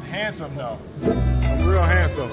handsome though. I'm real handsome.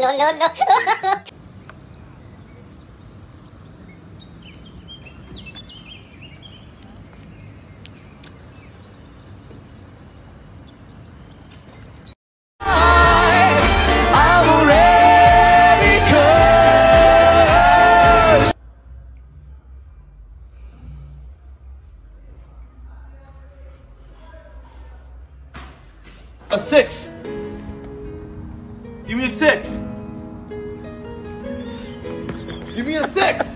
No, no, no. A six. Give me a six. Give me a six.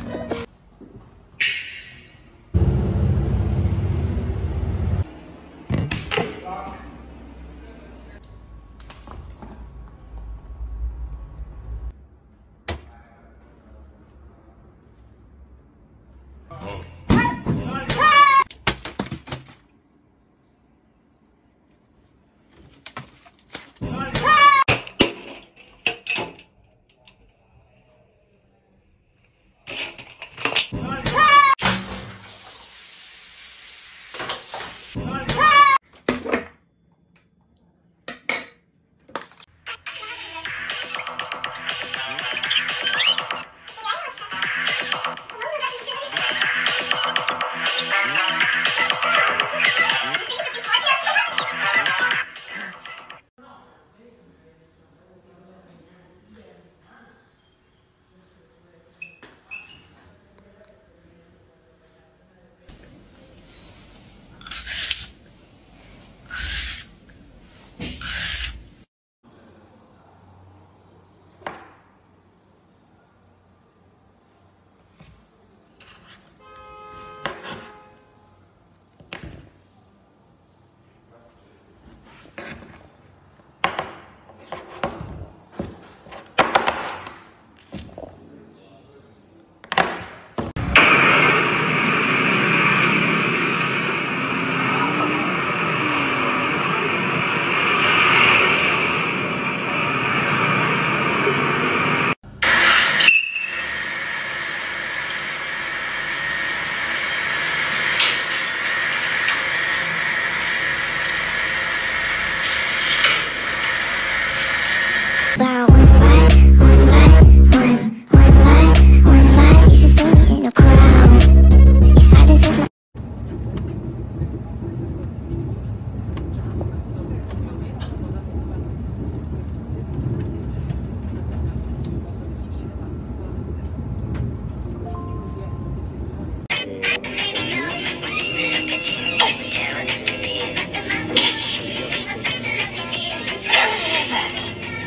Wow,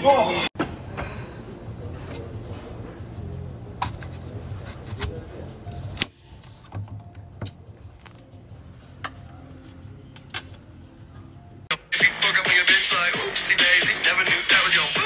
Fucking me a bitch like oopsie daisy. Never knew that was your